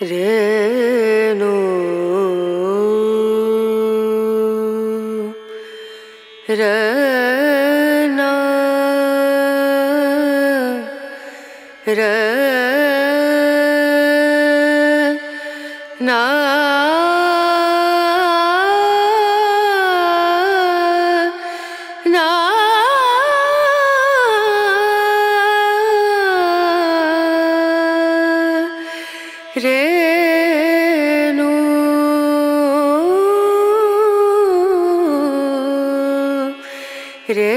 रेणु रना र ना। রেণু রে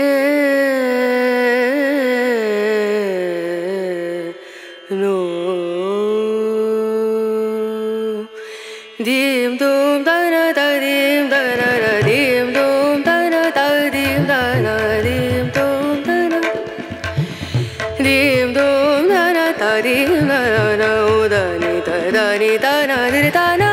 নো dim dum da da da dim da da da dim dum da da da dim da da dim dum da da dim dum da da da dim da oh da da ददानी ताना निर्ता ना